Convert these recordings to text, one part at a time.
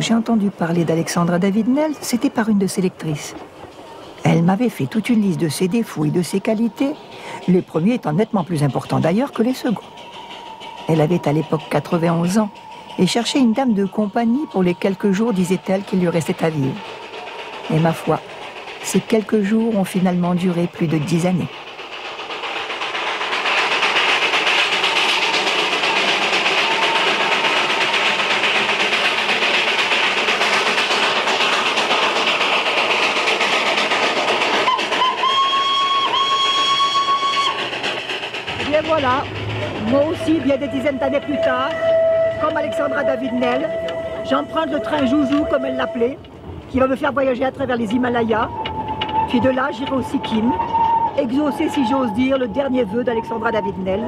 j'ai entendu parler d'Alexandra David-Nel, c'était par une de ses lectrices. Elle m'avait fait toute une liste de ses défauts et de ses qualités, les premiers étant nettement plus importants d'ailleurs que les seconds. Elle avait à l'époque 91 ans et cherchait une dame de compagnie pour les quelques jours, disait-elle, qu'il lui restait à vivre. Et ma foi, ces quelques jours ont finalement duré plus de dix années. voilà, moi aussi, bien des dizaines d'années plus tard, comme Alexandra David-Nel, j'emprunte le train Joujou, comme elle l'appelait, qui va me faire voyager à travers les Himalayas. Puis de là, j'irai au Sikkim, exaucer, si j'ose dire, le dernier vœu d'Alexandra David-Nel,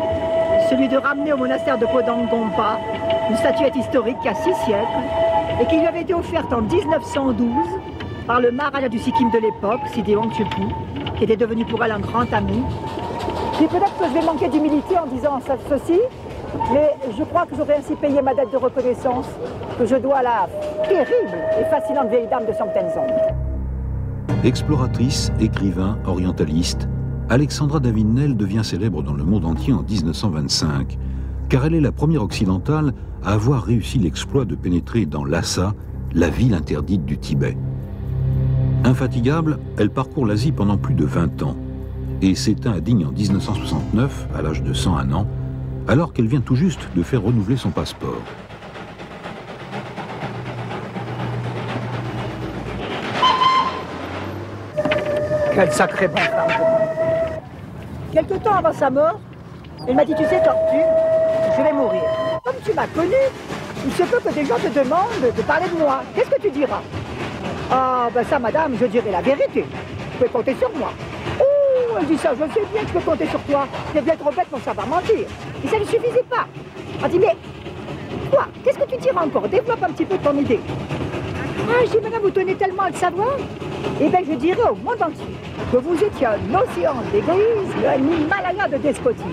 celui de ramener au monastère de Kodang Gompa une statuette historique qui a six siècles et qui lui avait été offerte en 1912 par le Maharaja du Sikkim de l'époque, Sideong Chupu, qui était devenu pour elle un grand ami puis peut-être que je vais manquer d'humilité en disant ceci, mais je crois que j'aurais ainsi payé ma dette de reconnaissance que je dois à la terrible et fascinante vieille dame de Songtenzong. Exploratrice, écrivain, orientaliste, Alexandra David-Nel devient célèbre dans le monde entier en 1925, car elle est la première occidentale à avoir réussi l'exploit de pénétrer dans Lhasa, la ville interdite du Tibet. Infatigable, elle parcourt l'Asie pendant plus de 20 ans et s'éteint à Digne en 1969, à l'âge de 101 ans, alors qu'elle vient tout juste de faire renouveler son passeport. Quelle sacrée bonne femme Quelque temps avant sa mort, elle m'a dit, tu sais, Tortue, je vais mourir. Comme tu m'as connu, il se peut que des gens te demandent de parler de moi. Qu'est-ce que tu diras? Ah, ben ça, madame, je dirai la vérité. Vous pouvez compter sur moi ça, je sais bien que je peux compter sur toi. Tu es bien trop bête pour savoir mentir. Et ça ne suffisait pas. Elle dit, mais quoi Qu'est-ce que tu diras encore? Développe un petit peu ton idée. Ah, je dis, madame, vous tenez tellement à le savoir Eh bien, je dirais au monde entier que vous étiez un océan d'égoïsme, un Himalaya de despotisme.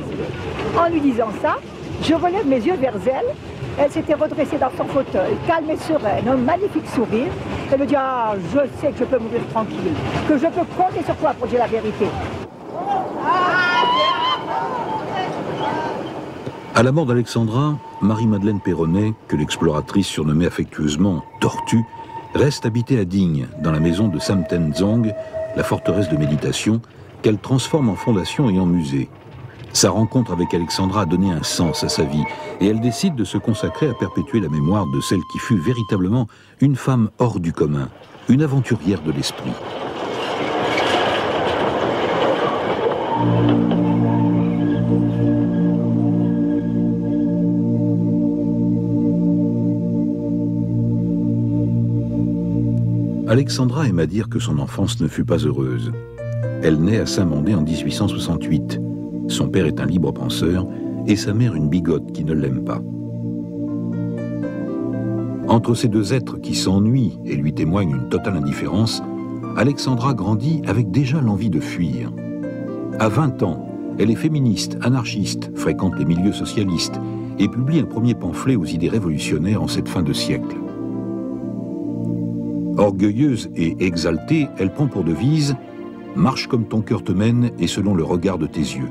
En lui disant ça, je relève mes yeux vers elle. Elle s'était redressée dans son fauteuil, calme et sereine, un magnifique sourire. Elle me dit, ah, je sais que je peux mourir tranquille, que je peux compter sur toi pour dire la vérité. À la mort d'Alexandra, Marie-Madeleine Perronnet, que l'exploratrice surnommait affectueusement Tortue, reste habitée à Digne, dans la maison de Samtenzong, la forteresse de méditation, qu'elle transforme en fondation et en musée. Sa rencontre avec Alexandra a donné un sens à sa vie, et elle décide de se consacrer à perpétuer la mémoire de celle qui fut véritablement une femme hors du commun, une aventurière de l'esprit. Alexandra aime à dire que son enfance ne fut pas heureuse. Elle naît à Saint-Mandé en 1868. Son père est un libre penseur et sa mère une bigote qui ne l'aime pas. Entre ces deux êtres qui s'ennuient et lui témoignent une totale indifférence, Alexandra grandit avec déjà l'envie de fuir. À 20 ans, elle est féministe, anarchiste, fréquente les milieux socialistes et publie un premier pamphlet aux idées révolutionnaires en cette fin de siècle. Orgueilleuse et exaltée, elle prend pour devise Marche comme ton cœur te mène et selon le regard de tes yeux.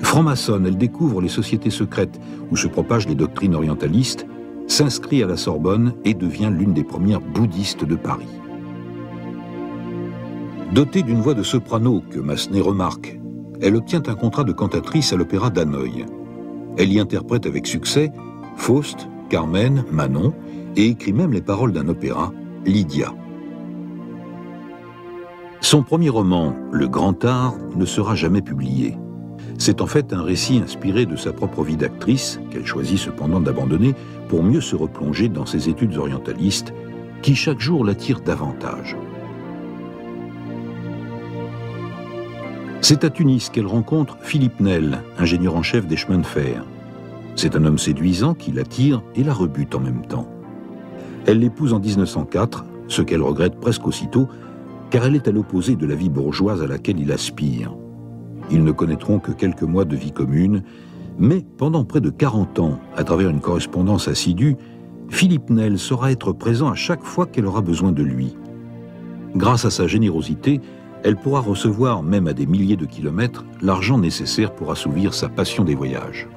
Franc-maçonne, elle découvre les sociétés secrètes où se propagent les doctrines orientalistes, s'inscrit à la Sorbonne et devient l'une des premières bouddhistes de Paris. Dotée d'une voix de soprano que Massenet remarque, elle obtient un contrat de cantatrice à l'opéra d'Hanoï. Elle y interprète avec succès Faust, Carmen, Manon, et écrit même les paroles d'un opéra, Lydia. Son premier roman, Le Grand Art, ne sera jamais publié. C'est en fait un récit inspiré de sa propre vie d'actrice, qu'elle choisit cependant d'abandonner pour mieux se replonger dans ses études orientalistes, qui chaque jour l'attirent davantage. C'est à Tunis qu'elle rencontre Philippe Nel, ingénieur en chef des chemins de fer. C'est un homme séduisant qui l'attire et la rebute en même temps. Elle l'épouse en 1904, ce qu'elle regrette presque aussitôt, car elle est à l'opposé de la vie bourgeoise à laquelle il aspire. Ils ne connaîtront que quelques mois de vie commune, mais pendant près de 40 ans, à travers une correspondance assidue, Philippe Nel saura être présent à chaque fois qu'elle aura besoin de lui. Grâce à sa générosité, elle pourra recevoir, même à des milliers de kilomètres, l'argent nécessaire pour assouvir sa passion des voyages.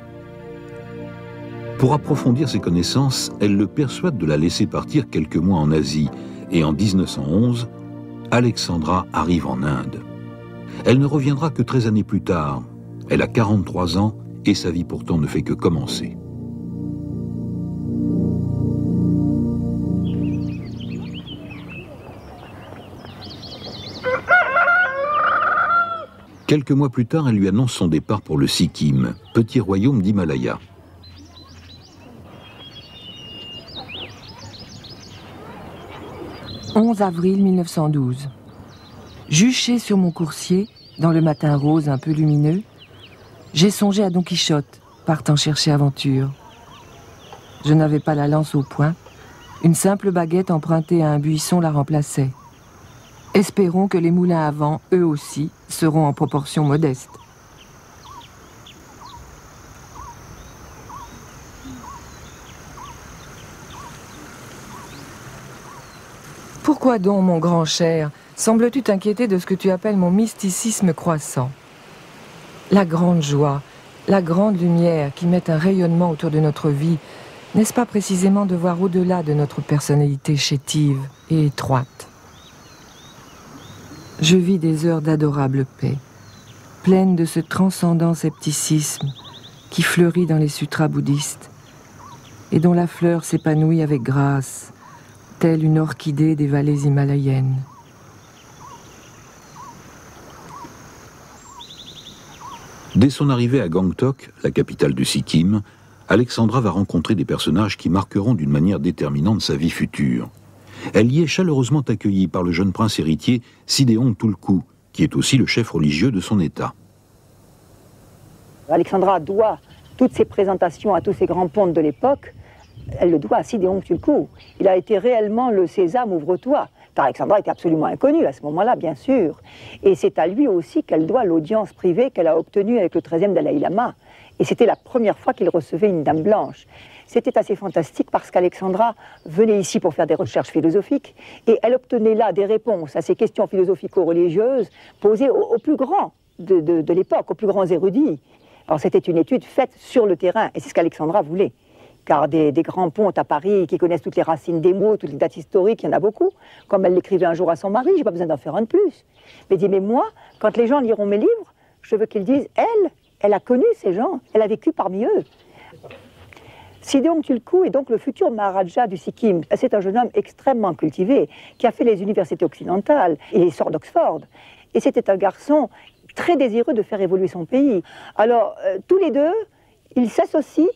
Pour approfondir ses connaissances, elle le persuade de la laisser partir quelques mois en Asie, et en 1911, Alexandra arrive en Inde. Elle ne reviendra que 13 années plus tard. Elle a 43 ans et sa vie pourtant ne fait que commencer. Quelques mois plus tard, elle lui annonce son départ pour le Sikkim, petit royaume d'Himalaya. 11 avril 1912. Juché sur mon coursier, dans le matin rose un peu lumineux, j'ai songé à Don Quichotte, partant chercher aventure. Je n'avais pas la lance au poing, une simple baguette empruntée à un buisson la remplaçait. Espérons que les moulins à vent, eux aussi, seront en proportion modeste. Pourquoi donc, mon grand cher, sembles-tu t'inquiéter de ce que tu appelles mon mysticisme croissant? La grande joie, la grande lumière qui met un rayonnement autour de notre vie, n'est-ce pas précisément de voir au-delà de notre personnalité chétive et étroite? Je vis des heures d'adorable paix, pleines de ce transcendant scepticisme qui fleurit dans les sutras bouddhistes et dont la fleur s'épanouit avec grâce, telle une orchidée des vallées himalayennes. Dès son arrivée à Gangtok, la capitale du Sikkim, Alexandra va rencontrer des personnages qui marqueront d'une manière déterminante sa vie future. Elle y est chaleureusement accueillie par le jeune prince héritier Sidéon Tulku, qui est aussi le chef religieux de son État. Alexandra doit toutes ses présentations à tous ces grands pontes de l'époque, elle le doit à Sidéon Tulku. Il a été réellement le sésame, ouvre-toi. Alexandra était absolument inconnue à ce moment-là, bien sûr. Et c'est à lui aussi qu'elle doit l'audience privée qu'elle a obtenue avec le 13e Dalai Lama. Et c'était la première fois qu'il recevait une dame blanche. C'était assez fantastique parce qu'Alexandra venait ici pour faire des recherches philosophiques et elle obtenait là des réponses à ces questions philosophico-religieuses posées aux, plus grands de, l'époque, aux plus grands érudits. Alors c'était une étude faite sur le terrain et c'est ce qu'Alexandra voulait. Car des, grands pontes à Paris qui connaissent toutes les racines des mots, toutes les dates historiques, il y en a beaucoup. Comme elle l'écrivait un jour à son mari, j'ai pas besoin d'en faire un de plus. Mais dit, mais moi, quand les gens liront mes livres, je veux qu'ils disent, elle, elle a connu ces gens, elle a vécu parmi eux. Sidéon Tulku est donc le futur Maharaja du Sikkim. C'est un jeune homme extrêmement cultivé qui a fait les universités occidentales. Il sort d'Oxford. Et c'était un garçon très désireux de faire évoluer son pays. Alors, euh, tous les deux, ils s'associent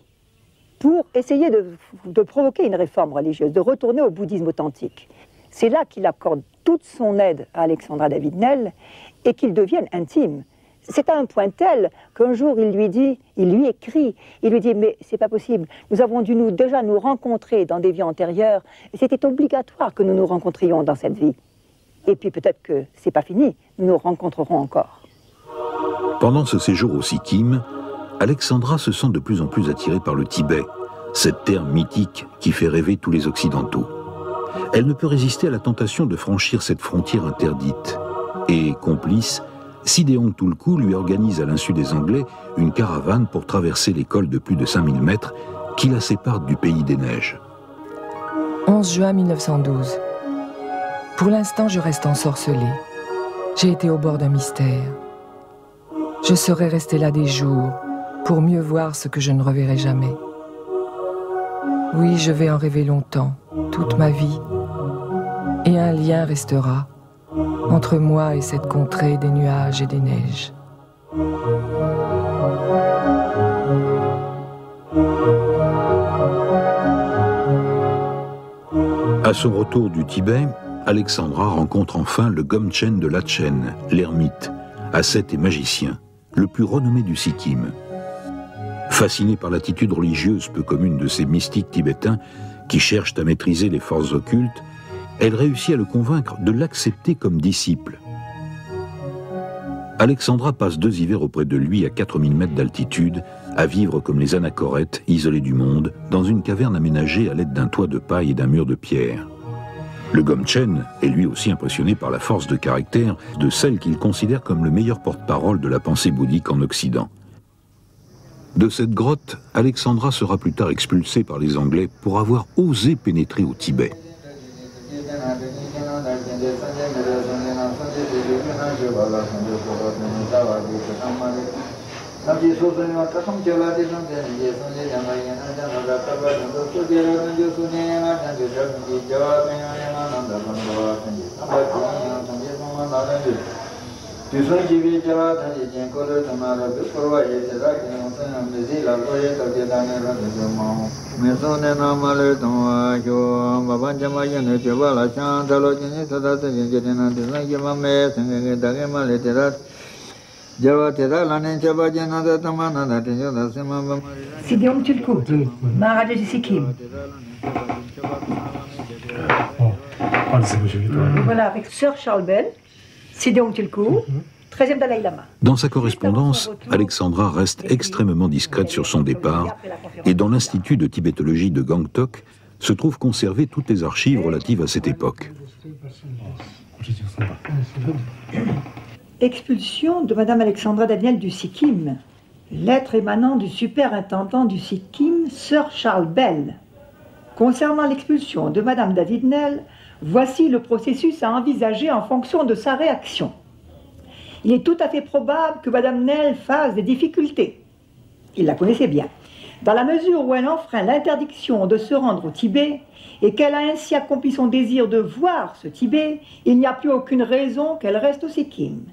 pour essayer de, provoquer une réforme religieuse, de retourner au bouddhisme authentique. C'est là qu'il accorde toute son aide à Alexandra David Nell et qu'ils deviennent intimes. C'est à un point tel qu'un jour il lui dit, il lui écrit, il lui dit mais c'est pas possible. Nous avons dû nous déjà nous rencontrer dans des vies antérieures. C'était obligatoire que nous nous rencontrions dans cette vie. Et puis peut-être que c'est pas fini. Nous nous rencontrerons encore. Pendant ce séjour au Sikkim, Alexandra se sent de plus en plus attirée par le Tibet, cette terre mythique qui fait rêver tous les Occidentaux. Elle ne peut résister à la tentation de franchir cette frontière interdite. Et, complice, Sidéon Tulku lui organise à l'insu des Anglais une caravane pour traverser les cols de plus de 5000 mètres qui la séparent du pays des neiges. 11 juin 1912. Pour l'instant, je reste ensorcelé. J'ai été au bord d'un mystère. Je serais resté là des jours pour mieux voir ce que je ne reverrai jamais. Oui, je vais en rêver longtemps, toute ma vie. Et un lien restera entre moi et cette contrée des nuages et des neiges. À son retour du Tibet, Alexandra rencontre enfin le Gomchen de Lachen, l'ermite, ascète et magicien, le plus renommé du Sikkim. Fasciné par l'attitude religieuse peu commune de ces mystiques tibétains qui cherchent à maîtriser les forces occultes, elle réussit à le convaincre de l'accepter comme disciple. Alexandra passe deux hivers auprès de lui à 4000 mètres d'altitude, à vivre comme les anachorètes, isolés du monde, dans une caverne aménagée à l'aide d'un toit de paille et d'un mur de pierre. Le Gomchen est lui aussi impressionné par la force de caractère de celle qu'il considère comme le meilleur porte-parole de la pensée bouddhique en Occident. De cette grotte, Alexandra sera plus tard expulsée par les Anglais pour avoir osé pénétrer au Tibet. Samji soso nima tatham chala di samje nije sanje jama yana jana da taba janda so jera ranjo sunye yana janjo jagunji jawa kanya yana nanda bandava sanje samba kanya sanje sama naranjo Tüsün gibi cevap hani cin kolu tamara bir kurva yete rakin olsun bizi la koye tabi dane rakin jama Mesone namalı tamva kyo baban jama yene ceva la chan talo jini sadasa jin jina tüsün gibi me senge dage male terat Sideon Tulku, Maharaja du Sikkim. Voilà, avec Sir Charles Bell, Tulku, 13e Dalai Lama. Dans sa correspondance, Alexandra reste extrêmement discrète sur son départ et dans l'Institut de tibétologie de Gangtok se trouvent conservées toutes les archives relatives à cette époque. Expulsion de Madame Alexandra Daniel du Sikkim. Lettre émanant du superintendant du Sikkim, Sir Charles Bell. Concernant l'expulsion de Madame David Nell, voici le processus à envisager en fonction de sa réaction. Il est tout à fait probable que Madame Nell fasse des difficultés. Il la connaissait bien. Dans la mesure où elle enfreint l'interdiction de se rendre au Tibet et qu'elle a ainsi accompli son désir de voir ce Tibet, il n'y a plus aucune raison qu'elle reste au Sikkim.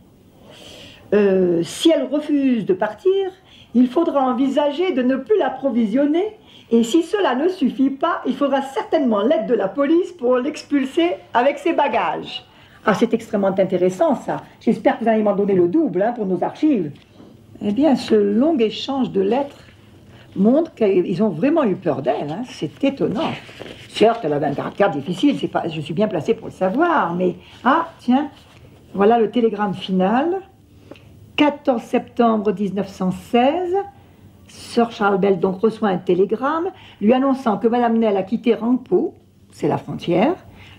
Euh, si elle refuse de partir, il faudra envisager de ne plus l'approvisionner. Et si cela ne suffit pas, il faudra certainement l'aide de la police pour l'expulser avec ses bagages. Ah, c'est extrêmement intéressant ça. J'espère que vous allez m'en donner le double hein, pour nos archives. Eh bien, ce long échange de lettres montre qu'ils ont vraiment eu peur d'elle. Hein. C'est étonnant. Certes, elle avait un caractère difficile, pas, je suis bien placée pour le savoir, mais ah, tiens, voilà le télégramme final. 14 septembre 1916, Sir Charles Bell donc reçoit un télégramme lui annonçant que Madame Nell a quitté Rangpo, c'est la frontière,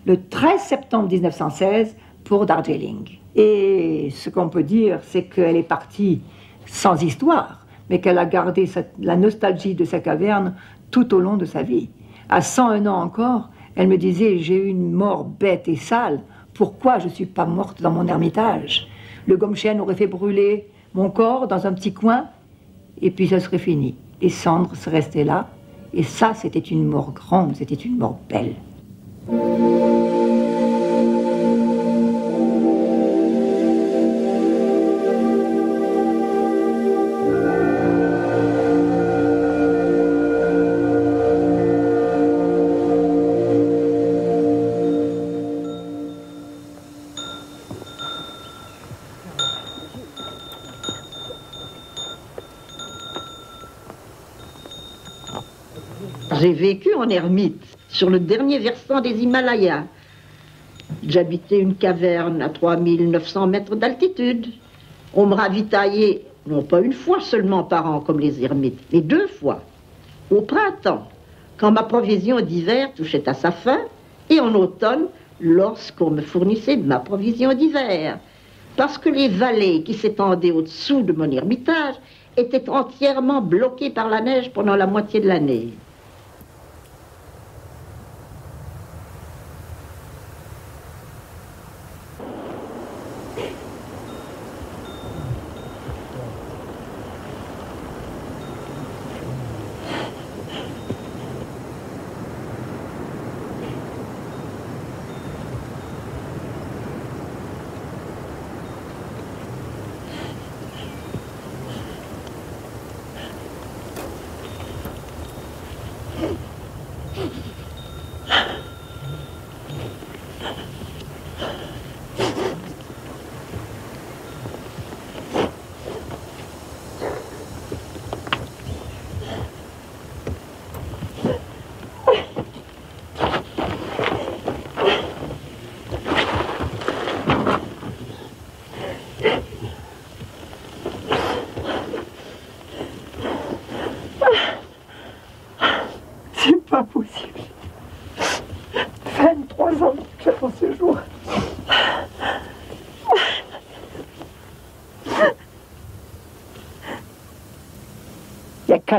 le 13 septembre 1916 pour Darjeeling. Et ce qu'on peut dire, c'est qu'elle est partie sans histoire, mais qu'elle a gardé la nostalgie de sa caverne tout au long de sa vie. À 101 ans encore, elle me disait J'ai eu une mort bête et sale, pourquoi je ne suis pas morte dans mon ermitage? Le Gomchen aurait fait brûler mon corps dans un petit coin, et puis ça serait fini. Les cendres restées là, et ça, c'était une mort grande, c'était une mort belle. Ermite, sur le dernier versant des Himalayas. J'habitais une caverne à 3900 mètres d'altitude. On me ravitaillait, non pas une fois seulement par an comme les ermites, mais deux fois. Au printemps, quand ma provision d'hiver touchait à sa fin, et en automne, lorsqu'on me fournissait ma provision d'hiver. Parce que les vallées qui s'étendaient au-dessous de mon ermitage étaient entièrement bloquées par la neige pendant la moitié de l'année.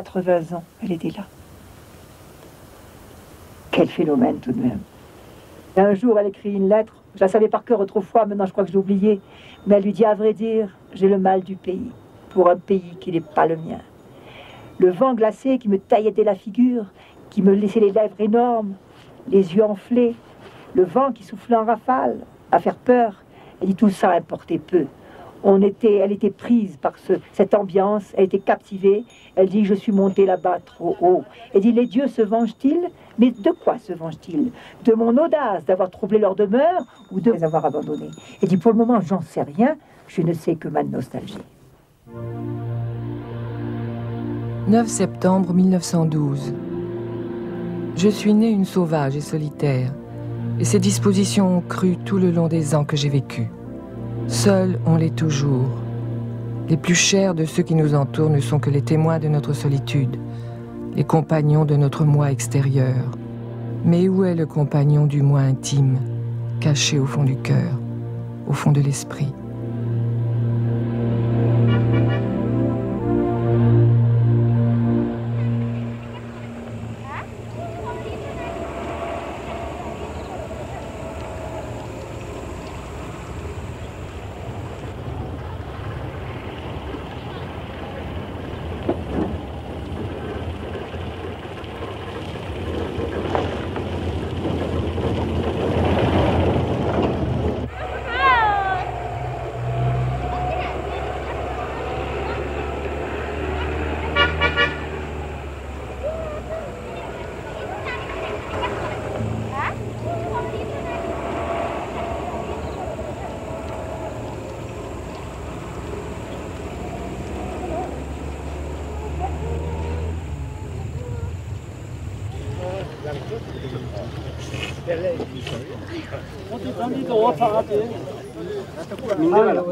80 ans, elle était là. Quel phénomène tout de même. un jour, elle écrit une lettre. Je la savais par cœur autrefois, maintenant je crois que j'ai oublié. Mais elle lui dit, à vrai dire, j'ai le mal du pays, pour un pays qui n'est pas le mien. Le vent glacé qui me taillait la figure, qui me laissait les lèvres énormes, les yeux enflés, le vent qui soufflait en rafale, à faire peur. Elle dit tout ça importait peu. On était, elle était prise par cette ambiance, elle était captivée. Elle dit Je suis montée là-bas trop haut. Elle dit Les dieux se vengent-ils? Mais de quoi se vengent-ils? De mon audace d'avoir troublé leur demeure ou de les avoir abandonnés? Elle dit Pour le moment, j'en sais rien. Je ne sais que ma nostalgie. 9 septembre 1912. Je suis née une sauvage et solitaire, et ces dispositions ont cru tout le long des ans que j'ai vécu. Seuls on l'est toujours. Les plus chers de ceux qui nous entourent ne sont que les témoins de notre solitude, les compagnons de notre moi extérieur. Mais où est le compagnon du moi intime, caché au fond du cœur, au fond de l'esprit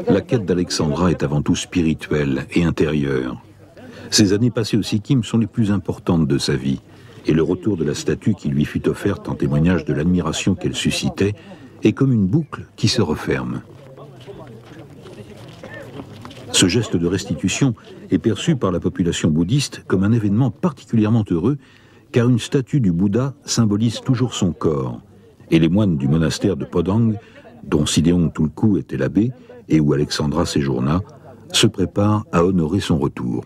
La quête d'Alexandra est avant tout spirituelle et intérieure. Ces années passées au Sikkim sont les plus importantes de sa vie, et le retour de la statue qui lui fut offerte en témoignage de l'admiration qu'elle suscitait est comme une boucle qui se referme. Ce geste de restitution est perçu par la population bouddhiste comme un événement particulièrement heureux, car une statue du Bouddha symbolise toujours son corps, et les moines du monastère de Podang dont Sidéon Tulku était l'abbé et où Alexandra séjourna, se prépare à honorer son retour.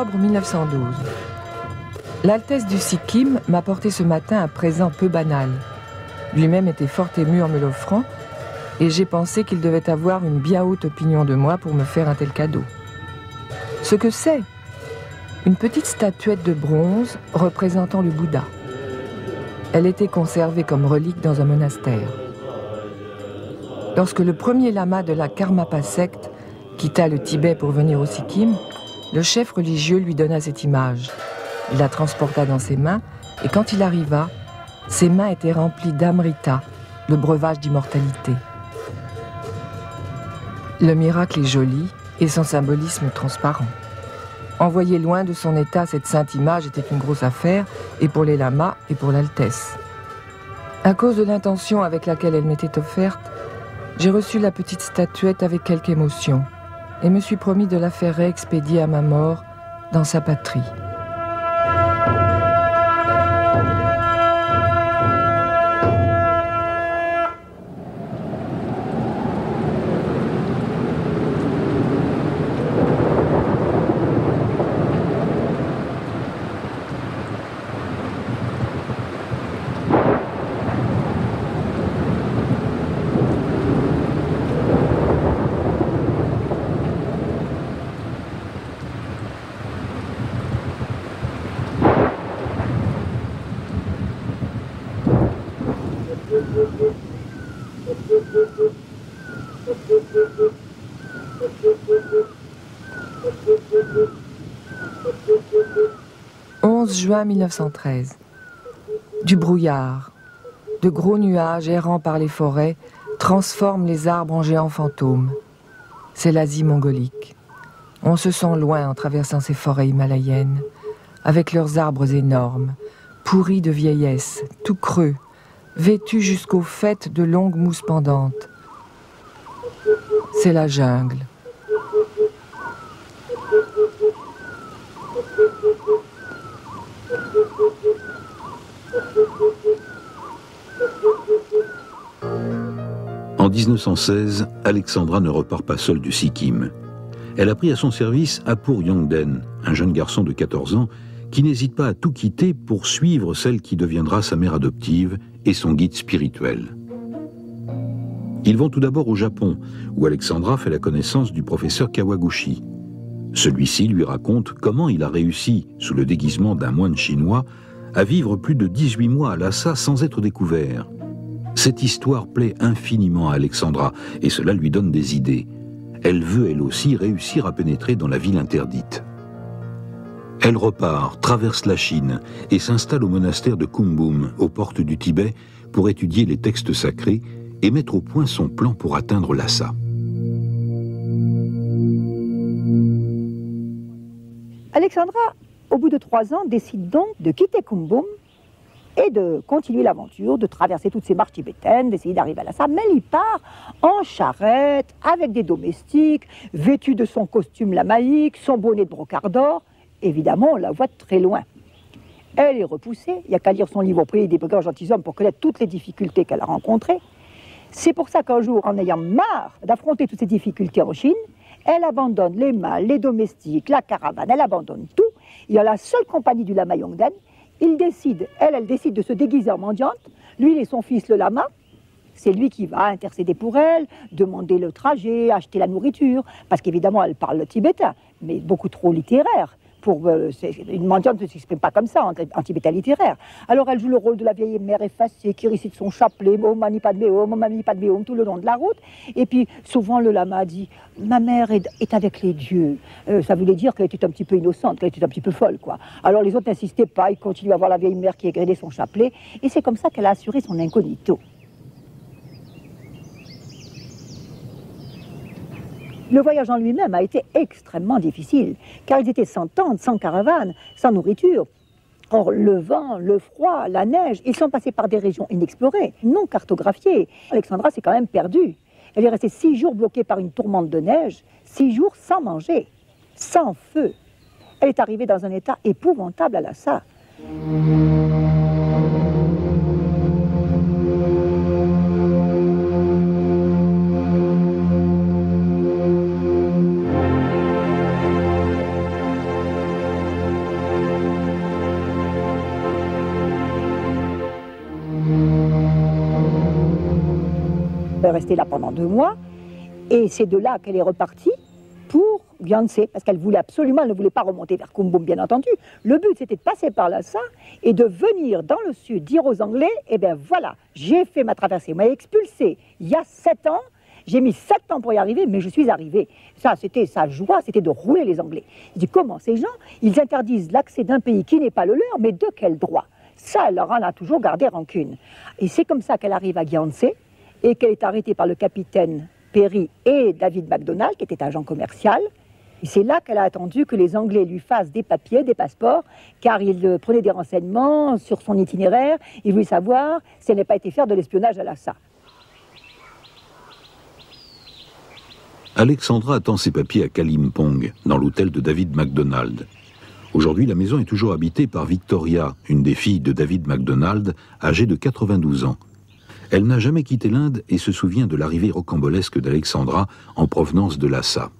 octobre 1912. L'Altesse du Sikkim m'a porté ce matin un présent peu banal. Lui-même était fort ému en me l'offrant, et j'ai pensé qu'il devait avoir une bien haute opinion de moi pour me faire un tel cadeau. Ce que c'est? Une petite statuette de bronze représentant le Bouddha. Elle était conservée comme relique dans un monastère. Lorsque le premier lama de la Karmapa secte quitta le Tibet pour venir au Sikkim, le chef religieux lui donna cette image. Il la transporta dans ses mains et quand il arriva, ses mains étaient remplies d'amrita, le breuvage d'immortalité. Le miracle est joli et son symbolisme transparent. Envoyer loin de son état cette sainte image était une grosse affaire, et pour les lamas et pour l'Altesse. À cause de l'intention avec laquelle elle m'était offerte, j'ai reçu la petite statuette avec quelque émotion et me suis promis de la faire réexpédier à ma mort dans sa patrie. « 11 juin 1913. Du brouillard. De gros nuages errant par les forêts transforment les arbres en géants fantômes. C'est l'Asie mongolique. On se sent loin en traversant ces forêts himalayennes, avec leurs arbres énormes, pourris de vieillesse, tout creux, vêtus jusqu'aux fêtes de longues mousses pendantes. C'est la jungle. En 1916, Alexandra ne repart pas seule du Sikkim. Elle a pris à son service Apur Yongden, un jeune garçon de 14 ans qui n'hésite pas à tout quitter pour suivre celle qui deviendra sa mère adoptive et son guide spirituel. Ils vont tout d'abord au Japon, où Alexandra fait la connaissance du professeur Kawaguchi. Celui-ci lui raconte comment il a réussi, sous le déguisement d'un moine chinois, à vivre plus de 18 mois à Lhasa sans être découvert. Cette histoire plaît infiniment à Alexandra et cela lui donne des idées. Elle veut elle aussi réussir à pénétrer dans la ville interdite. Elle repart, traverse la Chine et s'installe au monastère de Kumbum, aux portes du Tibet, pour étudier les textes sacrés et mettre au point son plan pour atteindre Lhasa. Alexandra, au bout de trois ans, décide donc de quitter Kumbum et de continuer l'aventure, de traverser toutes ces marches tibétaines, d'essayer d'arriver à Lhasa. Mais il part en charrette, avec des domestiques, vêtu de son costume lamaïque, son bonnet de brocart d'or. Évidemment, on la voit très loin. Elle est repoussée, il n'y a qu'à lire son livre Prier des brigands gentilshommes pour connaître toutes les difficultés qu'elle a rencontrées. C'est pour ça qu'un jour, en ayant marre d'affronter toutes ces difficultés en Chine, elle abandonne les mâles, les domestiques, la caravane, elle abandonne tout y a la seule compagnie du lama Yongden. Il décide, elle, elle décide de se déguiser en mendiante. Lui, il est son fils, le lama. C'est lui qui va intercéder pour elle, demander le trajet, acheter la nourriture, parce qu'évidemment, elle parle le tibétain, mais beaucoup trop littéraire. Pour, euh, une mendiante ne s'exprime pas comme ça en, tibétain littéraire. Alors elle joue le rôle de la vieille mère effacée qui récite son chapelet, Om mani padme om, mani padme om, tout le long de la route. Et puis souvent le lama dit Ma mère est, avec les dieux. Euh, ça voulait dire qu'elle était un petit peu innocente, qu'elle était un petit peu folle, quoi. Alors les autres n'insistaient pas, ils continuent à voir la vieille mère qui égrenait son chapelet. Et c'est comme ça qu'elle a assuré son incognito. Le voyage en lui-même a été extrêmement difficile, car ils étaient sans tente, sans caravane, sans nourriture. Or, le vent, le froid, la neige, ils sont passés par des régions inexplorées, non cartographiées. Alexandra s'est quand même perdue. Elle est restée six jours bloquée par une tourmente de neige, six jours sans manger, sans feu. Elle est arrivée dans un état épouvantable à Lhasa. Restée là pendant deux mois. Et c'est de là qu'elle est repartie pour Gyanse, parce qu'elle voulait absolument, elle ne voulait pas remonter vers Kumbum, bien entendu. Le but, c'était de passer par Lhasa et de venir dans le sud dire aux Anglais, eh bien voilà, j'ai fait ma traversée, m'a expulsé il y a sept ans, j'ai mis sept ans pour y arriver, mais je suis arrivé. Ça, c'était sa joie, c'était de rouler les Anglais. Il dit, comment ces gens, ils interdisent l'accès d'un pays qui n'est pas le leur, mais de quel droit? Ça, elle leur en a toujours gardé rancune. Et c'est comme ça qu'elle arrive à Gyanse, et qu'elle est arrêtée par le capitaine Perry et David MacDonald, qui était agent commercial. C'est là qu'elle a attendu que les Anglais lui fassent des papiers, des passeports, car il euh, prenait des renseignements sur son itinéraire. Il voulait savoir si elle n'avait pas été faire de l'espionnage à Lhasa. Alexandra attend ses papiers à Kalimpong, dans l'hôtel de David MacDonald. Aujourd'hui, la maison est toujours habitée par Victoria, une des filles de David MacDonald, âgée de 92 ans. Elle n'a jamais quitté l'Inde et se souvient de l'arrivée rocambolesque d'Alexandra en provenance de Lhasa.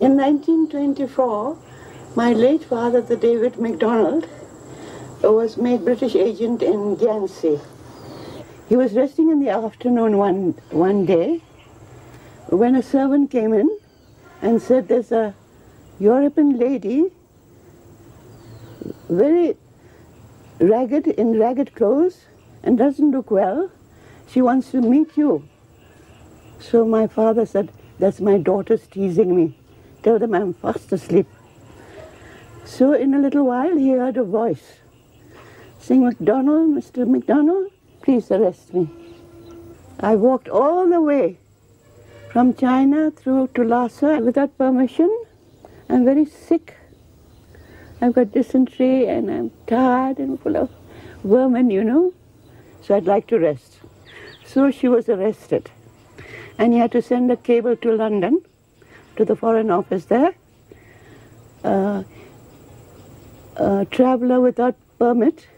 In 1924, my late father, the David MacDonald, was made British agent in Gyansi. He was resting in the afternoon one, one day when a servant came in and said, There's a European lady, very ragged, in ragged clothes, and doesn't look well. She wants to meet you. So my father said, that's my daughter's teasing me. Tell them I'm fast asleep. So in a little while he heard a voice saying, McDonald, Mr. McDonald, please arrest me. I walked all the way from China through to Lhasa without permission. I'm very sick. I've got dysentery and I'm tired and full of vermin, you know. So I'd like to rest. So she was arrested. And he had to send a cable to London, to the Foreign Office there. Uh, a traveler without permit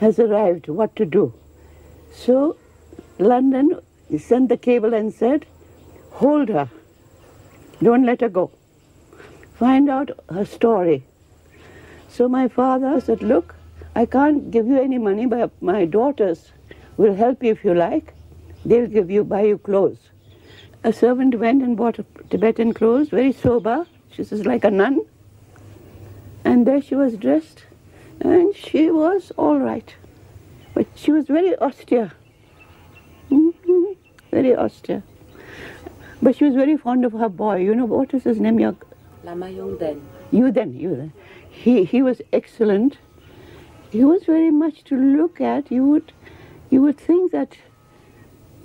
has arrived, what to do? So London sent the cable and said, hold her, don't let her go. Find out her story. So my father said, look, I can't give you any money, but my daughters will help you if you like. They'll give you, buy you clothes. A servant went and bought Tibetan clothes, very sober. She was like a nun. And there she was dressed. And she was all right. But she was very austere. Mm-hmm. Very austere. But she was very fond of her boy. You know, what is his name? Your... Lama Yongden. You then, you then. He, he was excellent. He was very much to look at. You would you would think that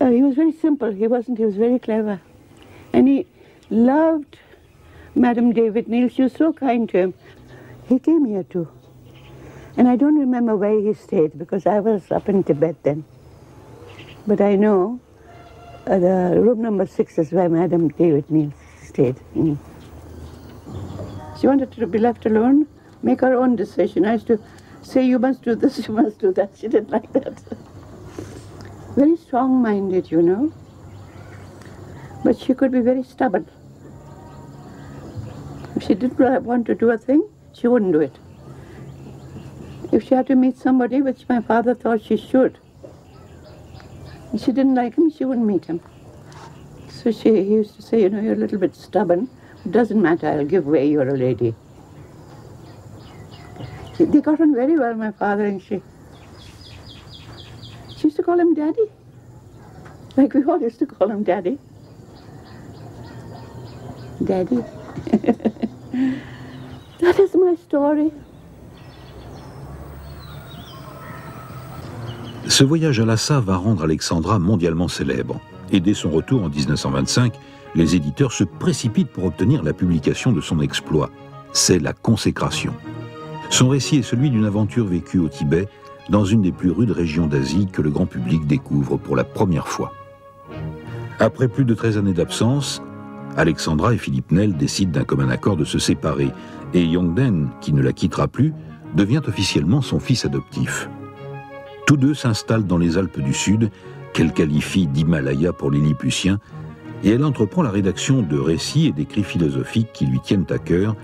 uh, he was very simple. He wasn't. He was very clever. And he loved Madame David Neal. She was so kind to him. He came here too. And I don't remember where he stayed because I was up in Tibet then. But I know uh, the room number six is where Madame David Neal stayed. Mm. She wanted to be left alone, make her own decision. I used to say, you must do this, you must do that. She didn't like that. very strong-minded, you know. But she could be very stubborn. If she didn't want to do a thing, she wouldn't do it. If she had to meet somebody, which my father thought she should, she didn't like him, she wouldn't meet him. So she he used to say, you know, you're a little bit stubborn. It doesn't matter, I'll give way, you're a lady. They got on very well, my father and she. Call him daddy? Like we all used to call him daddy. Daddy. that is my story. Ce voyage à Lhasa va rendre Alexandra mondialement célèbre. Et dès son retour en 1925, les éditeurs se précipitent pour obtenir la publication de son exploit. C'est la consécration. Son récit est celui d'une aventure vécue au Tibet, dans une des plus rudes régions d'Asie que le grand public découvre pour la première fois. Après plus de 13 années d'absence, Alexandra et Philippe Nel décident d'un commun accord de se séparer, et Yongden, qui ne la quittera plus, devient officiellement son fils adoptif. Tous deux s'installent dans les Alpes du Sud, qu'elle qualifie d'Himalaya pour les Lilliputiens, et elle entreprend la rédaction de récits et d'écrits philosophiques qui lui tiennent à cœur,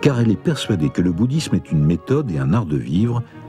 car elle est persuadée que le bouddhisme est une méthode et un art de vivre,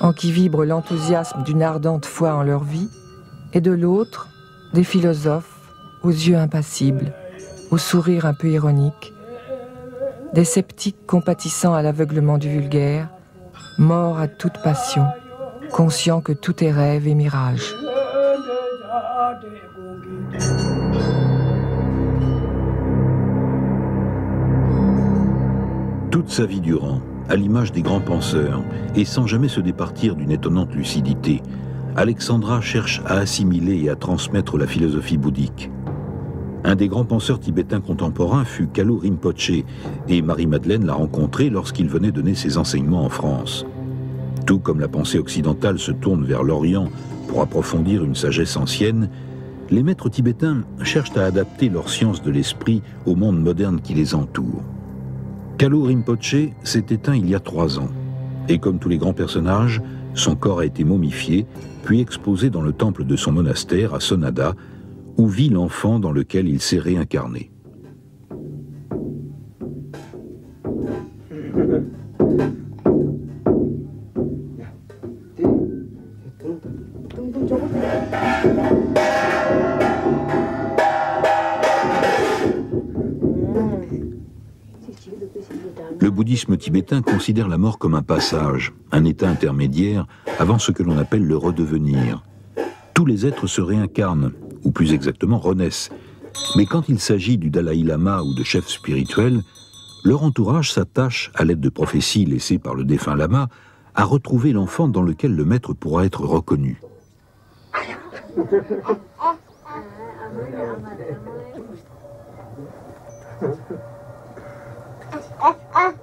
en qui vibre l'enthousiasme d'une ardente foi en leur vie, et de l'autre, des philosophes aux yeux impassibles, au sourire un peu ironique, des sceptiques compatissant à l'aveuglement du vulgaire, morts à toute passion, conscients que tout est rêve et mirage. Toute sa vie durant, à l'image des grands penseurs, et sans jamais se départir d'une étonnante lucidité, Alexandra cherche à assimiler et à transmettre la philosophie bouddhique. Un des grands penseurs tibétains contemporains fut Kalu Rinpoche, et Marie-Madeleine l'a rencontré lorsqu'il venait donner ses enseignements en France. Tout comme la pensée occidentale se tourne vers l'Orient pour approfondir une sagesse ancienne, les maîtres tibétains cherchent à adapter leur science de l'esprit au monde moderne qui les entoure. Kalu Rinpoche s'est éteint il y a trois ans, et comme tous les grands personnages, son corps a été momifié, puis exposé dans le temple de son monastère à Sonada, où vit l'enfant dans lequel il s'est réincarné. Bouddhisme tibétain considère la mort comme un passage, un état intermédiaire avant ce que l'on appelle le redevenir. Tous les êtres se réincarnent, ou plus exactement renaissent. Mais quand il s'agit du Dalai Lama ou de chefs spirituels, leur entourage s'attache, à l'aide de prophéties laissées par le défunt lama, à retrouver l'enfant dans lequel le maître pourra être reconnu. «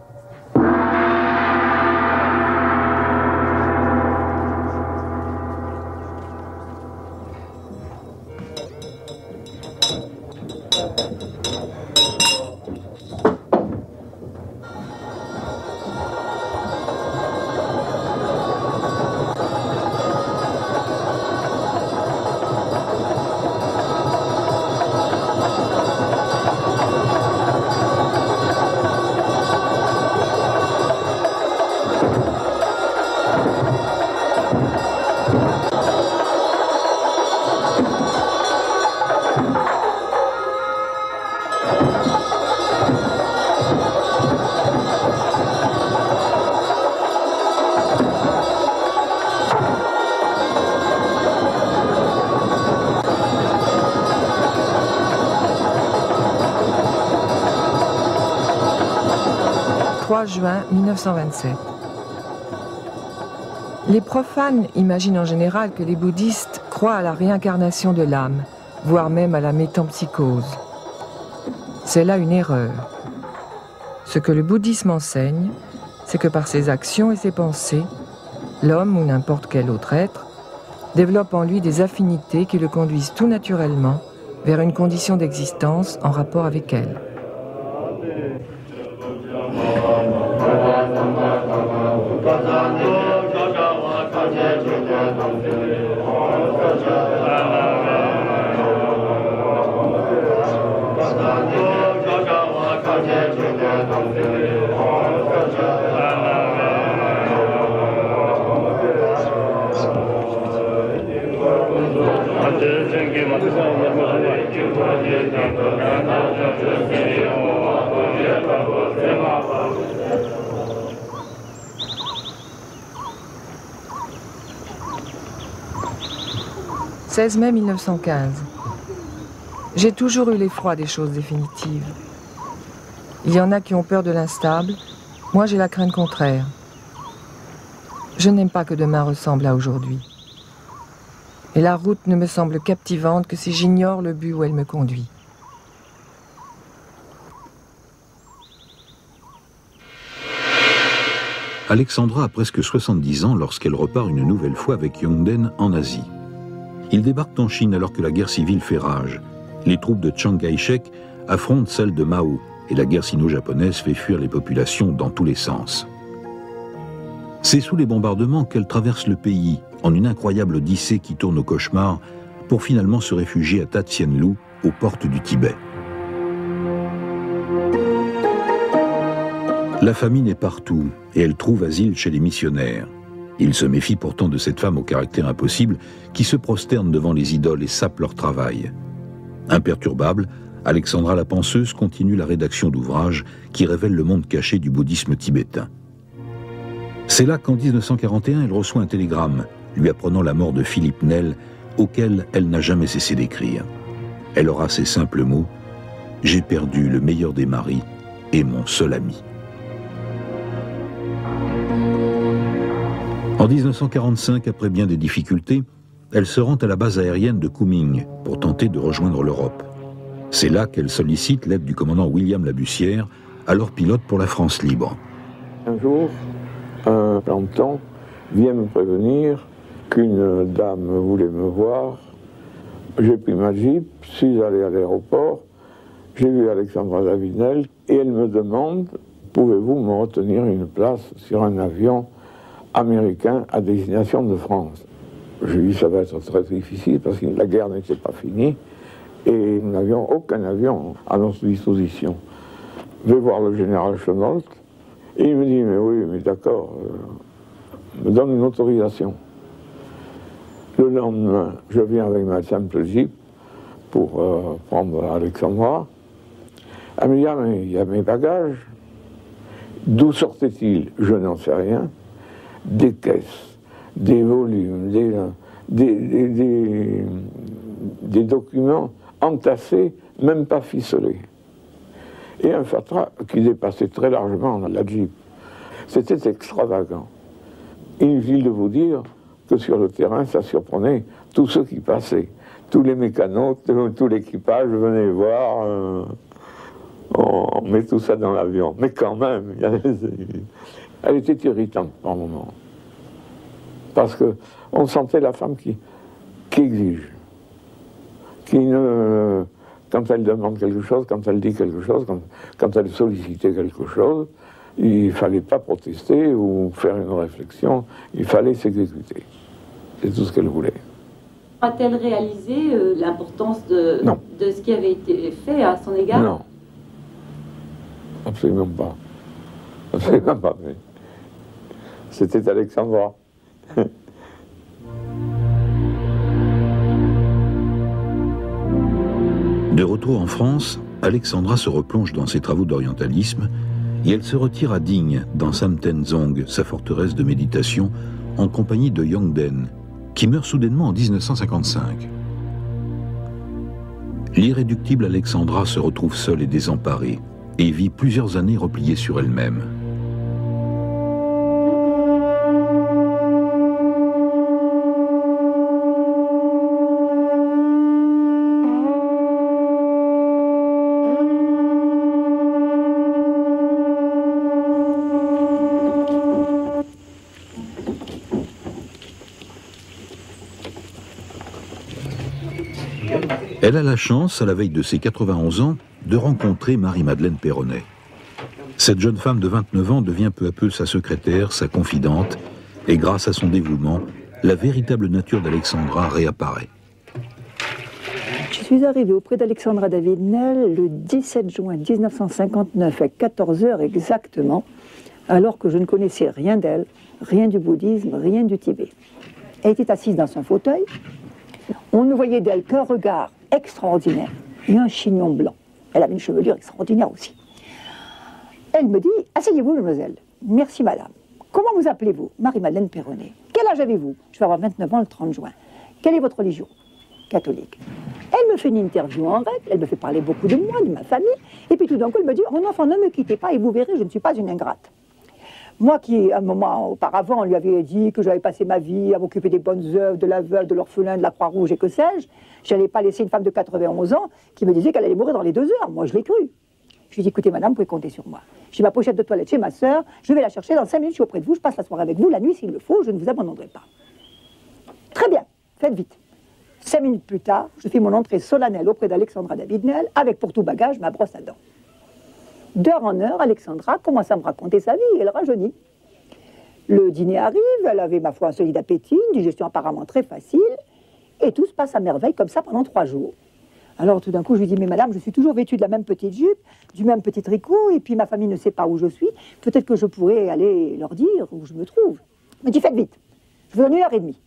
3 juin 1927. Les profanes imaginent en général que les bouddhistes croient à la réincarnation de l'âme, voire même à la métempsychose. C'est là une erreur. Ce que le bouddhisme enseigne, c'est que par ses actions et ses pensées, l'homme ou n'importe quel autre être développe en lui des affinités qui le conduisent tout naturellement vers une condition d'existence en rapport avec elle. « 16 mai 1915. J'ai toujours eu l'effroi des choses définitives. Il y en a qui ont peur de l'instable, moi j'ai la crainte contraire. Je n'aime pas que demain ressemble à aujourd'hui. Et la route ne me semble captivante que si j'ignore le but où elle me conduit. Alexandra a presque 70 ans lorsqu'elle repart une nouvelle fois avec Yongden en Asie. Ils débarquent en Chine alors que la guerre civile fait rage. Les troupes de Chiang Kai-shek affrontent celles de Mao et la guerre sino-japonaise fait fuir les populations dans tous les sens. C'est sous les bombardements qu'elle traverse le pays en une incroyable odyssée qui tourne au cauchemar pour finalement se réfugier à Tatsienlu, aux portes du Tibet. La famine est partout et elle trouve asile chez les missionnaires. Il se méfie pourtant de cette femme au caractère impossible qui se prosterne devant les idoles et sape leur travail. Imperturbable, Alexandra la Penseuse continue la rédaction d'ouvrages qui révèlent le monde caché du bouddhisme tibétain. C'est là qu'en 1941, elle reçoit un télégramme lui apprenant la mort de Philippe Nel, auquel elle n'a jamais cessé d'écrire. Elle aura ces simples mots J'ai perdu le meilleur des maris et mon seul ami. En 1945, après bien des difficultés, elle se rend à la base aérienne de Kunming pour tenter de rejoindre l'Europe. C'est là qu'elle sollicite l'aide du commandant William Labussière, alors pilote pour la France libre. Un jour, un planton vient me prévenir qu'une dame voulait me voir. J'ai pris ma jeep, suis allé à l'aéroport, j'ai vu Alexandra Davinel et elle me demande pouvez-vous me retenir une place sur un avion américain à destination de France. Je lui dit, ça va être très difficile parce que la guerre n'était pas finie et nous n'avions aucun avion à notre disposition. Je vais voir le général Chenault et il me dit, mais oui, mais d'accord, euh, me donne une autorisation. Le lendemain, je viens avec ma simple jeep pour euh, prendre Alexandra. Elle me dit, ah, mais il y a mes bagages. D'où sortait-il? Je n'en sais rien des caisses, des volumes, des, des, documents entassés, même pas ficelés. Et un fatras qui dépassait très largement la Jeep. C'était extravagant. Inutile de vous dire que sur le terrain, ça surprenait tous ceux qui passaient. Tous les mécanos, tout, l'équipage venait voir. Euh, on, met tout ça dans l'avion. Mais quand même, elle était irritante par moments. Parce qu'on sentait la femme qui, qui exige. Qui ne. Quand elle demande quelque chose, quand elle dit quelque chose, quand, elle sollicitait quelque chose, il ne fallait pas protester ou faire une réflexion, il fallait s'exécuter. C'est tout ce qu'elle voulait. A-t-elle réalisé euh, l'importance de, de ce qui avait été fait à son égard? Non. Absolument pas. Absolument pas. C'était Alexandra. De retour en France, Alexandra se replonge dans ses travaux d'orientalisme et elle se retire à Digne, dans Samtenzong, sa forteresse de méditation, en compagnie de Yongden, qui meurt soudainement en 1955. L'irréductible Alexandra se retrouve seule et désemparée, et vit plusieurs années repliée sur elle-même. Elle a la chance, à la veille de ses 91 ans, de rencontrer Marie-Madeleine Perronnet. Cette jeune femme de 29 ans devient peu à peu sa secrétaire, sa confidente, et grâce à son dévouement, la véritable nature d'Alexandra réapparaît. Je suis arrivée auprès d'Alexandra David Nell le 17 juin 1959 à 14h exactement, alors que je ne connaissais rien d'elle, rien du bouddhisme, rien du Tibet. Elle était assise dans son fauteuil. On ne voyait d'elle qu'un regard extraordinaire et un chignon blanc. Elle avait une chevelure extraordinaire aussi. Elle me dit Asseyez-vous, mademoiselle. Merci, madame. Comment vous appelez-vous? Marie-Madeleine Perronnet. Quel âge avez-vous? Je vais avoir 29 ans le 30 juin. Quelle est votre religion? Catholique. Elle me fait une interview en règle, elle me fait parler beaucoup de moi, de ma famille, et puis tout d'un coup, elle me dit Mon enfant, ne me quittez pas et vous verrez, je ne suis pas une ingrate. Moi qui, un moment auparavant, lui avait dit que j'avais passé ma vie à m'occuper des bonnes œuvres, de la veuve, de l'orphelin, de la Croix-Rouge et que sais-je, je pas laisser une femme de 91 ans qui me disait qu'elle allait mourir dans les deux heures. Moi, je l'ai cru. Je lui ai dit, écoutez, madame, vous pouvez compter sur moi. J'ai ma pochette de toilette chez ma sœur, je vais la chercher dans cinq minutes, je suis auprès de vous, je passe la soirée avec vous, la nuit s'il le faut, je ne vous abandonnerai pas. Très bien, faites vite. Cinq minutes plus tard, je fais mon entrée solennelle auprès d'Alexandra Davidnel, avec pour tout bagage ma brosse à dents. D'heure en heure, Alexandra commence à me raconter sa vie et elle rajeunit. Le dîner arrive, elle avait, ma foi, un solide appétit, une digestion apparemment très facile, et tout se passe à merveille comme ça pendant trois jours. Alors tout d'un coup, je lui dis, mais madame, je suis toujours vêtue de la même petite jupe, du même petit tricot, et puis ma famille ne sait pas où je suis. Peut-être que je pourrais aller leur dire où je me trouve. Elle me dit, faites vite, je vous donne une heure et demie.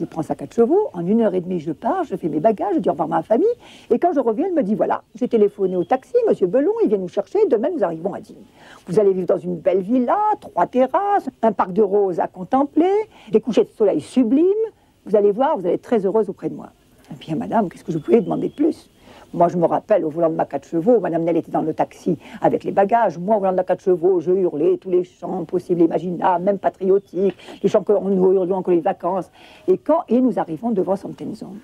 Je prends sa quatre chevaux, en une heure et demie, je pars, je fais mes bagages, je dis au revoir à ma famille. Et quand je reviens, elle me dit voilà, j'ai téléphoné au taxi, monsieur Belon, il vient nous chercher, demain nous arrivons à Digne. Vous allez vivre dans une belle villa, trois terrasses, un parc de roses à contempler, des couchers de soleil sublimes. Vous allez voir, vous allez être très heureuse auprès de moi. Et puis, madame, qu'est-ce que je pouvais demander de plus? Moi, je me rappelle, au volant de ma quatre chevaux, Madame Nell était dans le taxi avec les bagages. Moi, au volant de la quatre chevaux, je hurlais tous les chants possibles, imaginables, même patriotiques, les chants que nous hurlions que les vacances. Et quand et nous arrivons devant Samtenzong,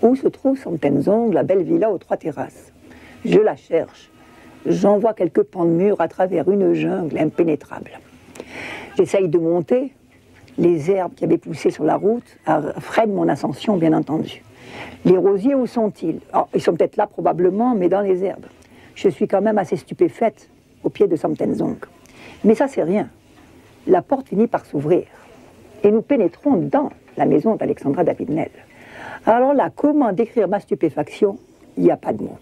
où se trouve Samtenzong, la belle villa aux trois terrasses Je la cherche. J'en vois quelques pans de mur à travers une jungle impénétrable. J'essaye de monter. Les herbes qui avaient poussé sur la route freinent mon ascension, bien entendu. Les rosiers, où sont-ils? Oh, Ils sont peut-être là probablement, mais dans les herbes. Je suis quand même assez stupéfaite au pied de Samtenzong. Mais ça, c'est rien. La porte finit par s'ouvrir. Et nous pénétrons dans la maison d'Alexandra David-Nel. Alors là, comment décrire ma stupéfaction? Il n'y a pas de mots.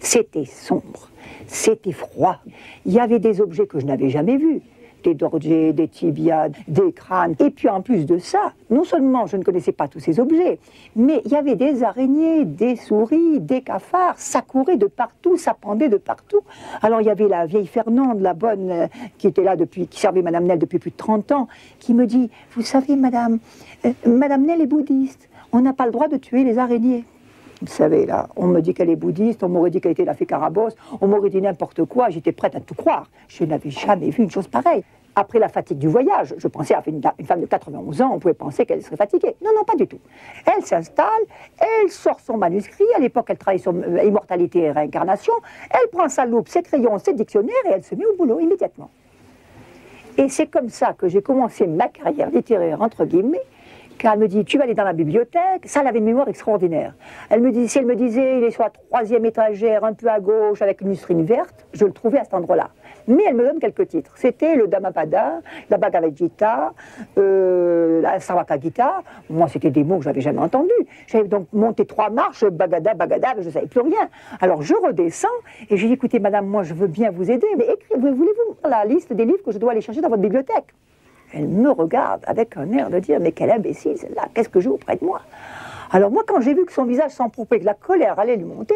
C'était sombre, c'était froid. Il y avait des objets que je n'avais jamais vus des dorjets, des tibias, des crânes. Et puis en plus de ça, non seulement je ne connaissais pas tous ces objets, mais il y avait des araignées, des souris, des cafards, ça courait de partout, ça pendait de partout. Alors il y avait la vieille Fernande, la bonne, euh, qui était là depuis, qui servait Madame Nell depuis plus de 30 ans, qui me dit, vous savez Madame, euh, Madame Nell est bouddhiste, on n'a pas le droit de tuer les araignées. Vous savez, là, on me dit qu'elle est bouddhiste, on m'aurait dit qu'elle était la fée Carabosse, on m'aurait dit n'importe quoi, j'étais prête à tout croire. Je n'avais jamais vu une chose pareille. Après la fatigue du voyage, je pensais à une, femme de 91 ans, on pouvait penser qu'elle serait fatiguée. Non, non, pas du tout. Elle s'installe, elle sort son manuscrit, à l'époque elle travaillait sur euh, immortalité et réincarnation, elle prend sa loupe, ses crayons, ses dictionnaires et elle se met au boulot immédiatement. Et c'est comme ça que j'ai commencé ma carrière littéraire, entre guillemets, elle me dit, tu vas aller dans la bibliothèque. Ça, elle avait une mémoire extraordinaire. Elle me dit, si elle me disait, il est sur la troisième étagère, un peu à gauche, avec une lustrine verte, je le trouvais à cet endroit-là. Mais elle me donne quelques titres. C'était le Dhammapada, la Bhagavad Gita, euh, la Sarvaka Gita. Moi, c'était des mots que je n'avais jamais entendus. J'avais donc monté trois marches, Bagada, Bagada, je ne savais plus rien. Alors je redescends et j'ai dit, écoutez, madame, moi, je veux bien vous aider, mais écrivez, voulez-vous la liste des livres que je dois aller chercher dans votre bibliothèque? Elle me regarde avec un air de dire Mais quelle imbécile celle-là, qu'est-ce que j'ai auprès de moi? Alors moi, quand j'ai vu que son visage s'empoupait, que la colère allait lui monter,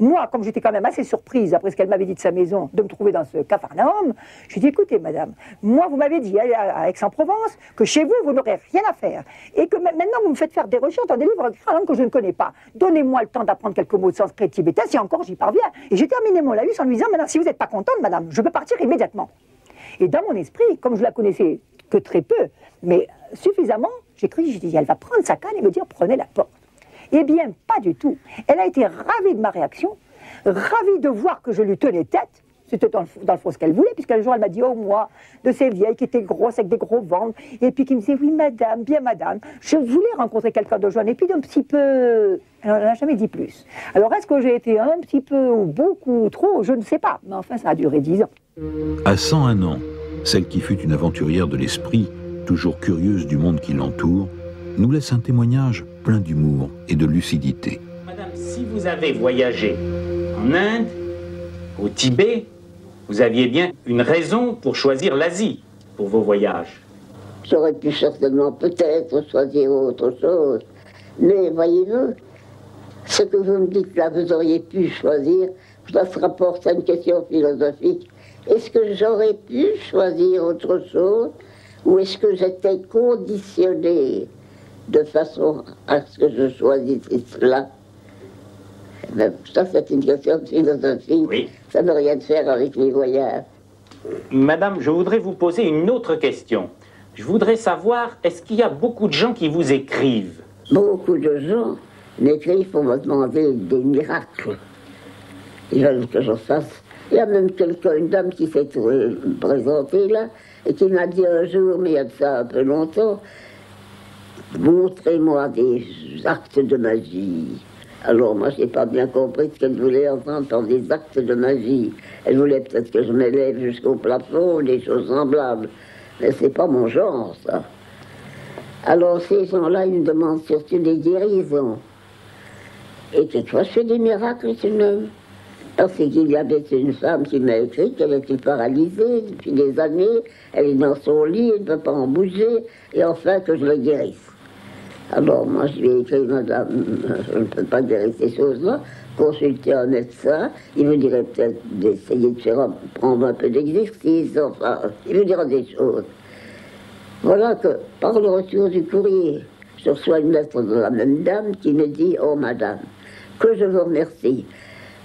moi, comme j'étais quand même assez surprise, après ce qu'elle m'avait dit de sa maison, de me trouver dans ce cafarnaum, j'ai dit, écoutez, madame, moi, vous m'avez dit à Aix-en-Provence que chez vous, vous n'aurez rien à faire. Et que maintenant, vous me faites faire des recherches dans des livres en langue que je ne connais pas. Donnez-moi le temps d'apprendre quelques mots de sanskrit tibétain, si encore j'y parviens. Et j'ai terminé mon laïus en lui disant, maintenant, si vous n'êtes pas contente, madame, je peux partir immédiatement. Et dans mon esprit, comme je la connaissais que très peu, mais suffisamment, j'ai cru, j'ai elle va prendre sa canne et me dire, prenez la porte. Eh bien, pas du tout. Elle a été ravie de ma réaction, ravie de voir que je lui tenais tête. C'était dans, le fond ce qu'elle voulait, puisqu'un jour elle m'a dit, oh moi, de ces vieilles qui étaient grosses avec des gros ventres, et puis qui me disait, oui madame, bien madame, je voulais rencontrer quelqu'un de jeune, et puis d'un petit peu... Alors elle n'a jamais dit plus. Alors est-ce que j'ai été un petit peu ou beaucoup trop Je ne sais pas, mais enfin ça a duré dix ans. À 101 ans, celle qui fut une aventurière de l'esprit, toujours curieuse du monde qui l'entoure, nous laisse un témoignage plein d'humour et de lucidité. Madame, si vous avez voyagé en Inde, au Tibet, vous aviez bien une raison pour choisir l'Asie pour vos voyages. J'aurais pu certainement peut-être choisir autre chose. Mais voyez-vous, ce que vous me dites là, vous auriez pu choisir, ça se rapporte à une question philosophique. Est-ce que j'aurais pu choisir autre chose ou est-ce que j'étais conditionné de façon à ce que je choisisse cela? Ça, c'est une question philosophique. Oui. Ça n'a rien à faire avec les voyages. Madame, je voudrais vous poser une autre question. Je voudrais savoir, est-ce qu'il y a beaucoup de gens qui vous écrivent? Beaucoup de gens m'écrivent pour me demander des miracles. Ils veulent que je fasse. Il y a même quelqu'un, une dame qui s'est présentée là, et qui m'a dit un jour, mais il y a de ça un peu longtemps, montrez-moi des actes de magie. Alors moi, je n'ai pas bien compris ce qu'elle voulait entendre par des actes de magie. Elle voulait peut-être que je m'élève jusqu'au plafond, des choses semblables. Mais c'est pas mon genre, ça. Alors ces gens-là, ils me demandent surtout des guérisons. Et quelquefois, je fais des miracles, tout de Parce qu'il y avait une femme qui m'a écrit qu'elle était paralysée depuis des années, elle est dans son lit, elle ne peut pas en bouger, et enfin que je la guérisse. Alors moi je lui ai écrit, madame, je ne peux pas guérir ces choses-là, consulter un médecin, il me dirait peut-être d'essayer de faire prendre un peu d'exercice, enfin, il me dira des choses. Voilà que par le retour du courrier, je reçois une lettre de la même dame qui me dit, oh madame, que je vous remercie.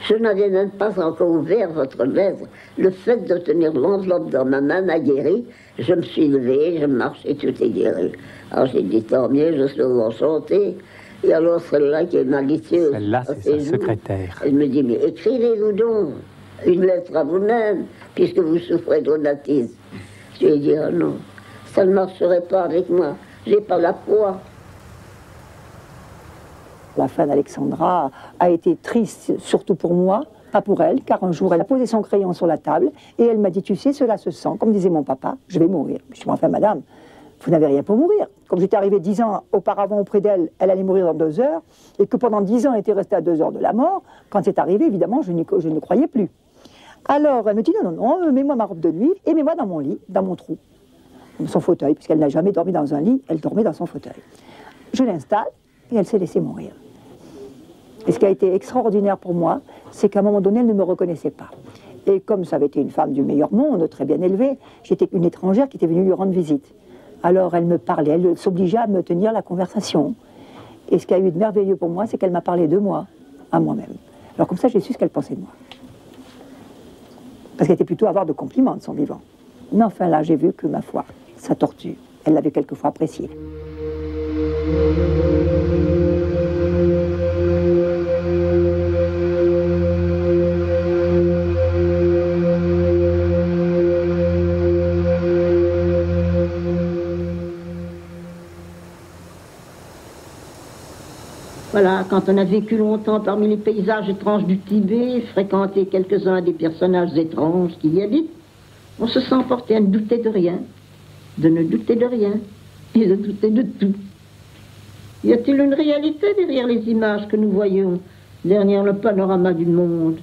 Je n'avais même pas encore ouvert votre lettre. Le fait de tenir l'enveloppe dans ma main m'a guéri. Je me suis levée, je marchais, tout est guéri. Alors j'ai dit tant mieux, je suis enchantée. Et alors celle-là qui est malicieuse. Celle-là, c'est sa secrétaire. Elle me dit, mais écrivez-vous donc une lettre à vous-même, puisque vous souffrez de rhumatisme. Je lui ai dit, oh non, ça ne marcherait pas avec moi. J'ai pas la foi. La fin d'Alexandra a été triste, surtout pour moi, pas pour elle, car un jour elle a posé son crayon sur la table et elle m'a dit Tu sais, cela se sent, comme disait mon papa, je vais mourir. Je suis enfin, madame, vous n'avez rien pour mourir. Comme j'étais arrivé dix ans auparavant auprès d'elle, elle allait mourir dans deux heures, et que pendant dix ans elle était restée à deux heures de la mort, quand c'est arrivé, évidemment, je, je ne croyais plus. Alors elle me dit Non, non, non, mets-moi ma robe de nuit et mets-moi dans mon lit, dans mon trou, dans son fauteuil, puisqu'elle n'a jamais dormi dans un lit, elle dormait dans son fauteuil. Je l'installe et elle s'est laissée mourir. Et ce qui a été extraordinaire pour moi, c'est qu'à un moment donné, elle ne me reconnaissait pas. Et comme ça avait été une femme du meilleur monde, très bien élevée, j'étais une étrangère qui était venue lui rendre visite. Alors elle me parlait, elle s'obligeait à me tenir la conversation. Et ce qui a eu de merveilleux pour moi, c'est qu'elle m'a parlé de moi, à moi-même. Alors comme ça, j'ai su ce qu'elle pensait de moi. Parce qu'elle était plutôt avoir de compliments de son vivant. Mais enfin là, j'ai vu que ma foi, sa tortue, elle l'avait quelquefois appréciée. Voilà, quand on a vécu longtemps parmi les paysages étranges du Tibet, fréquenté quelques-uns des personnages étranges qui y habitent, on se sent porté à ne douter de rien, de ne douter de rien et de douter de tout. Y a-t-il une réalité derrière les images que nous voyons, derrière le panorama du monde?